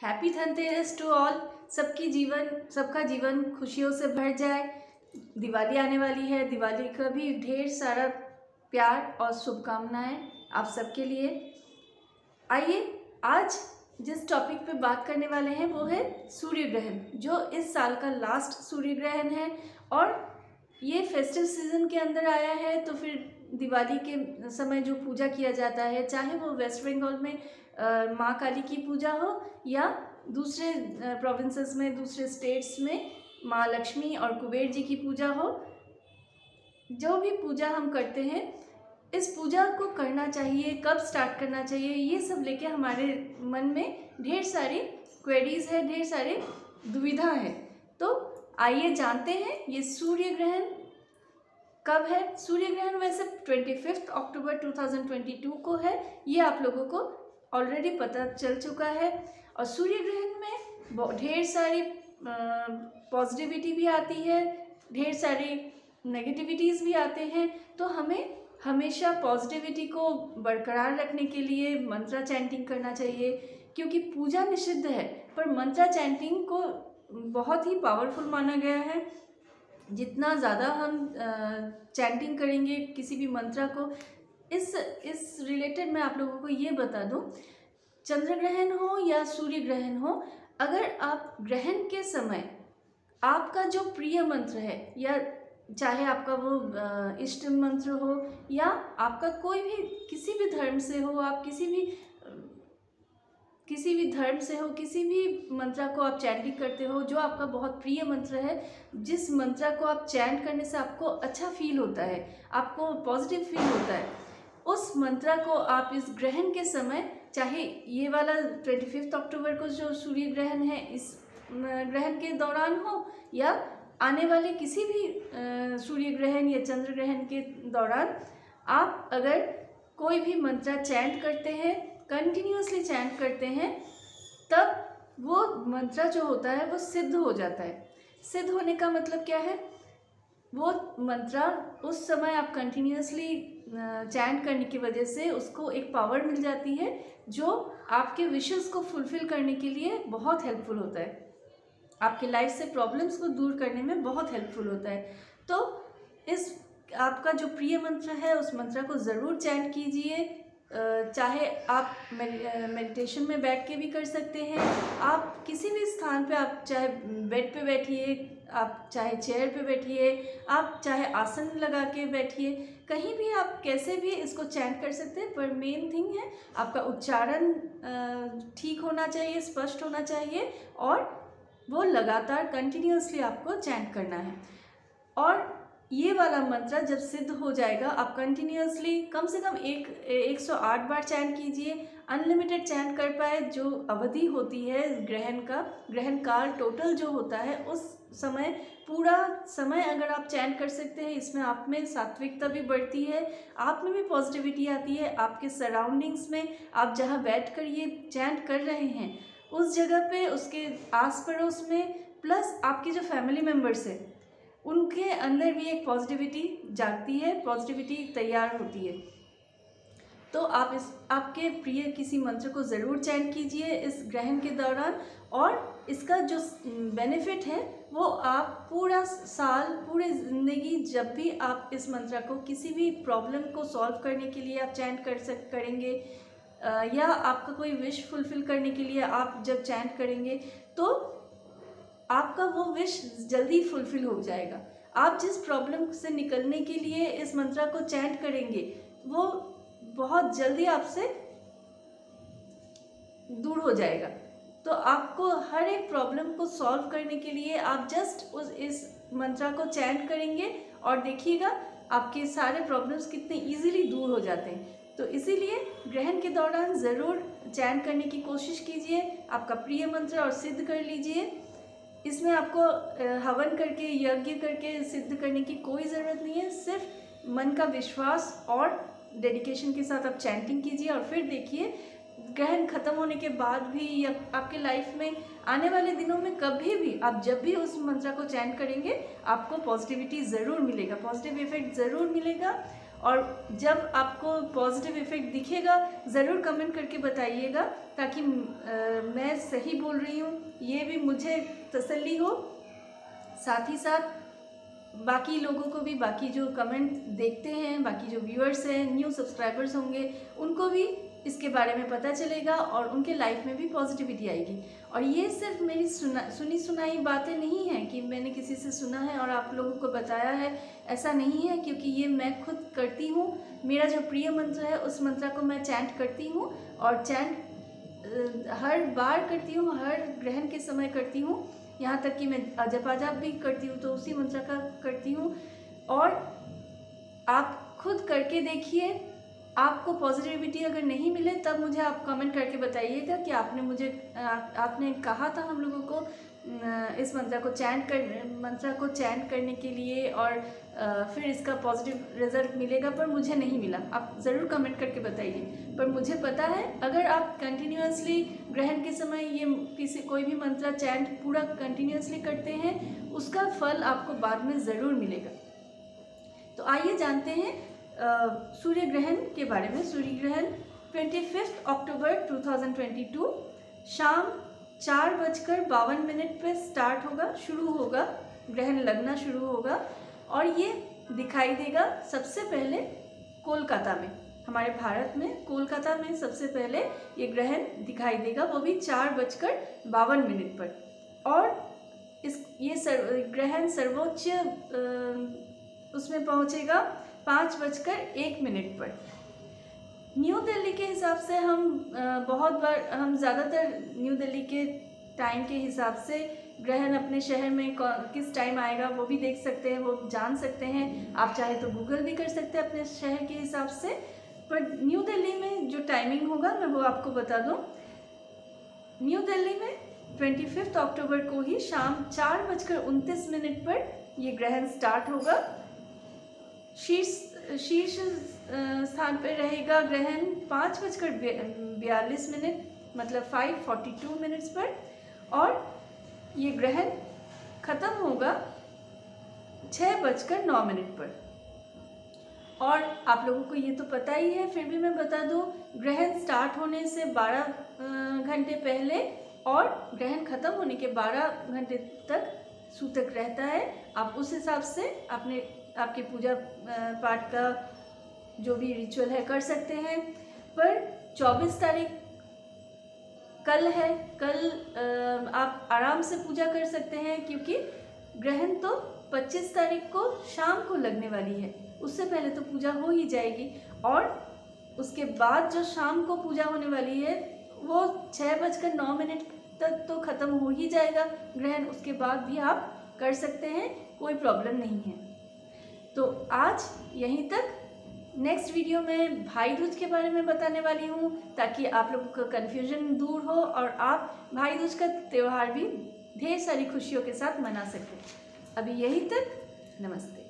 Happy Dhanteras to all. सबकी जीवन, सबका जीवन खुशियों से भर जाए। दिवाली आने वाली है। दिवाली का भी ढेर सारा प्यार और शुभकामनाएँ आप सबके लिए। आइए, आज जिस टॉपिक पे बात करने वाले हैं, वो है सूर्य ग्रहण, जो इस साल का लास्ट सूर्य ग्रहण है। और ये फेस्टिव सीज़न के अंदर आया है तो फिर दिवाली के समय जो पूजा किया जाता है, चाहे वो वेस्ट बंगाल में माँ काली की पूजा हो या दूसरे प्रोविंसेस में, दूसरे स्टेट्स में माँ लक्ष्मी और कुबेर जी की पूजा हो। जो भी पूजा हम करते हैं, इस पूजा को करना चाहिए, कब स्टार्ट करना चाहिए, ये सब लेके हमारे मन में ढेर सारी क्वेरीज है, ढेर सारे दुविधा है। तो आइए जानते हैं, ये सूर्य ग्रहण कब है? सूर्य ग्रहण वैसे ट्वेंटी फिफ्थ अक्टूबर 2022 को है। ये आप लोगों को ऑलरेडी पता चल चुका है। और सूर्य ग्रहण में ढेर सारी पॉजिटिविटी भी आती है, ढेर सारी नेगेटिविटीज़ भी आते हैं। तो हमें हमेशा पॉजिटिविटी को बरकरार रखने के लिए मंत्रा चैंटिंग करना चाहिए, क्योंकि पूजा निषिद्ध है, पर मंत्रा चैंटिंग को बहुत ही पावरफुल माना गया है। जितना ज़्यादा हम चैंटिंग करेंगे किसी भी मंत्रा को इस इस रिलेटेड मैं आप लोगों को ये बता दूँ, चंद्र ग्रहण हो या सूर्य ग्रहण हो, अगर आप ग्रहण के समय आपका जो प्रिय मंत्र है, या चाहे आपका वो इष्ट मंत्र हो, या आपका कोई भी, किसी भी धर्म से हो, आप किसी भी किसी भी धर्म से हो, किसी भी मंत्रा को आप चैंटिंग करते हो, जो आपका बहुत प्रिय मंत्र है, जिस मंत्रा को आप चैंट करने से आपको अच्छा फील होता है, आपको पॉजिटिव फील होता है उस मंत्रा को आप इस ग्रहण के समय, चाहे ये वाला ट्वेंटी फिफ्थ अक्टूबर को जो सूर्य ग्रहण है, इस ग्रहण के दौरान हो, या आने वाले किसी भी सूर्य ग्रहण या चंद्र ग्रहण के दौरान, आप अगर कोई भी मंत्रा चैंट करते हैं कंटिन्यूसली चैंट करते हैं, तब वो मंत्रा जो होता है, वो सिद्ध हो जाता है। सिद्ध होने का मतलब क्या है? वो मंत्रा उस समय आप कंटिन्यूसली चैंट करने की वजह से उसको एक पावर मिल जाती है, जो आपके विशेष को फुलफ़िल करने के लिए बहुत हेल्पफुल होता है। आपके लाइफ से प्रॉब्लम्स को दूर करने में बहुत हेल्पफुल होता है। तो इस आपका जो प्रिय मंत्र है, उस मंत्र को ज़रूर चैंट कीजिए। चाहे आप मेडिटेशन में बैठ के भी कर सकते हैं। आप किसी भी स्थान पे आप, चाहे बेड पे बैठिए आप चाहे चेयर पे बैठिए, आप चाहे आसन लगा के बैठिए, कहीं भी आप कैसे भी इसको चैंट कर सकते हैं, पर मेन थिंग है आपका उच्चारण ठीक होना चाहिए, स्पष्ट होना चाहिए और वो लगातार कंटिन्यूसली आपको चैंट करना है। और ये वाला मंत्र जब सिद्ध हो जाएगा, आप कंटिन्यूसली कम से कम एक एक सौ आठ बार चैंट कीजिए। अनलिमिटेड चैंट कर पाए, जो अवधि होती है ग्रहण का, ग्रहण काल टोटल जो होता है, उस समय, पूरा समय अगर आप चैंट कर सकते हैं, इसमें आप में सात्विकता भी बढ़ती है, आप में भी पॉजिटिविटी आती है, आपके सराउंडिंग्स में आप जहाँ बैठ कर ये चैंट कर रहे हैं, उस जगह पे, उसके आस पड़ोस में प्लस आपके जो फैमिली मेंबर्स हैं उनके अंदर भी एक पॉजिटिविटी जागती है पॉजिटिविटी तैयार होती है। तो आप इस, आपके प्रिय किसी मंत्र को ज़रूर चैन कीजिए इस ग्रहण के दौरान और इसका जो बेनिफिट है, वो आप पूरा साल, पूरे ज़िंदगी जब भी आप इस मंत्र को किसी भी प्रॉब्लम को सॉल्व करने के लिए आप चैंट कर सक, करेंगे या आपका कोई विश फुलफ़िल करने के लिए आप जब चैंट करेंगे तो आपका वो विश जल्दी फुलफ़िल हो जाएगा। आप जिस प्रॉब्लम से निकलने के लिए इस मंत्रा को चैंट करेंगे, वो बहुत जल्दी आपसे दूर हो जाएगा। तो आपको हर एक प्रॉब्लम को सॉल्व करने के लिए आप जस्ट उस, इस मंत्रा को चैंट करेंगे और देखिएगा आपके सारे प्रॉब्लम्स कितने इजीली दूर हो जाते हैं। तो इसीलिए ग्रहण के दौरान ज़रूर चैन करने की कोशिश कीजिए, आपका प्रिय मंत्र और सिद्ध कर लीजिए। इसमें आपको हवन करके, यज्ञ करके सिद्ध करने की कोई ज़रूरत नहीं है। सिर्फ़ मन का विश्वास और डेडिकेशन के साथ आप चैंटिंग कीजिए और फिर देखिए, ग्रहण खत्म होने के बाद भी या आपके लाइफ में, आने वाले दिनों में कभी भी आप जब भी उस मंत्र को चैंट करेंगे, आपको पॉजिटिविटी ज़रूर मिलेगा। पॉजिटिव इफ़ेक्ट ज़रूर मिलेगा। और जब आपको पॉजिटिव इफ़ेक्ट दिखेगा ज़रूर कमेंट करके बताइएगा ताकि आ, मैं सही बोल रही हूँ ये भी मुझे तसल्ली हो। साथ ही साथ बाकी लोगों को भी बाकी जो कमेंट देखते हैं बाकी जो व्यूअर्स हैं न्यू सब्सक्राइबर्स होंगे उनको भी इसके बारे में पता चलेगा और उनके लाइफ में भी पॉजिटिविटी आएगी। और ये सिर्फ़ मेरी सुना, सुनी सुनाई बातें नहीं हैं कि मैंने किसी से सुना है और आप लोगों को बताया है। ऐसा नहीं है क्योंकि ये मैं खुद करती हूँ। मेरा जो प्रिय मंत्र है, उस मंत्र को मैं चैंट करती हूँ और चैंट हर बार करती हूँ, हर ग्रहण के समय करती हूँ। यहाँ तक कि मैं जपाजाप भी करती हूँ तो उसी मंत्र का करती हूँ। और आप खुद करके देखिए आपको पॉजिटिविटी अगर नहीं मिले तब मुझे आप कमेंट करके बताइएगा कि आपने मुझे आ, आपने कहा था हम लोगों को इस मंत्रा को चैंट कर मंत्रा को चैंट करने के लिए और फिर इसका पॉजिटिव रिज़ल्ट मिलेगा पर मुझे नहीं मिला। आप ज़रूर कमेंट करके बताइए। पर मुझे पता है अगर आप कंटिन्यूसली ग्रहण के समय ये किसी कोई भी मंत्रा चैंट पूरा कंटिन्यूसली करते हैं उसका फल आपको बाद में ज़रूर मिलेगा। तो आइए जानते हैं सूर्य ग्रहण के बारे में सूर्य ग्रहण ट्वेंटी फिफ्थ अक्टूबर 2022 शाम चार बजकर बावन मिनट पे स्टार्ट होगा, शुरू होगा, ग्रहण लगना शुरू होगा और ये दिखाई देगा सबसे पहले कोलकाता में। हमारे भारत में कोलकाता में सबसे पहले ये ग्रहण दिखाई देगा, वो भी चार बजकर बावन मिनट पर। और इस, ये सर ग्रहण सर्वोच्च उसमें पहुंचेगा पाँच बजकर एक मिनट पर। न्यू दिल्ली के हिसाब से हम बहुत बार, हम ज़्यादातर न्यू दिल्ली के टाइम के हिसाब से ग्रहण अपने शहर में किस टाइम आएगा वो भी देख सकते हैं, वो जान सकते हैं। आप चाहे तो गूगल भी कर सकते हैं अपने शहर के हिसाब से। पर न्यू दिल्ली में जो टाइमिंग होगा, मैं वो आपको बता दूँ। न्यू दिल्ली में ट्वेंटी फिफ्थ अक्टूबर को ही शाम चार बजकर उनतीस मिनट पर ये ग्रहण स्टार्ट होगा। शीर्ष शीर्ष स्थान पर रहेगा ग्रहण पाँच बजकर बयालीस मिनट मतलब फाइव फोर्टी टू मिनट्स पर। और ये ग्रहण ख़त्म होगा छः बजकर नौ मिनट पर। और आप लोगों को ये तो पता ही है, फिर भी मैं बता दूँ, ग्रहण स्टार्ट होने से 12 घंटे पहले और ग्रहण ख़त्म होने के 12 घंटे तक सूतक रहता है। आप उस हिसाब से अपने आपके पूजा पाठ का जो भी रिचुअल है, कर सकते हैं। पर 24 तारीख कल है, कल आप आराम से पूजा कर सकते हैं, क्योंकि ग्रहण तो 25 तारीख को शाम को लगने वाली है। उससे पहले तो पूजा हो ही जाएगी। और उसके बाद जो शाम को पूजा होने वाली है, वो छः बजकर नौ मिनट तक तो ख़त्म हो ही जाएगा। ग्रहण उसके बाद भी आप कर सकते हैं, कोई प्रॉब्लम नहीं है। तो आज यहीं तक। नेक्स्ट वीडियो में भाई दूज के बारे में बताने वाली हूँ, ताकि आप लोगों का कन्फ्यूज़न दूर हो और आप भाई दूज का त्यौहार भी ढेर सारी खुशियों के साथ मना सकें। अभी यहीं तक, नमस्ते।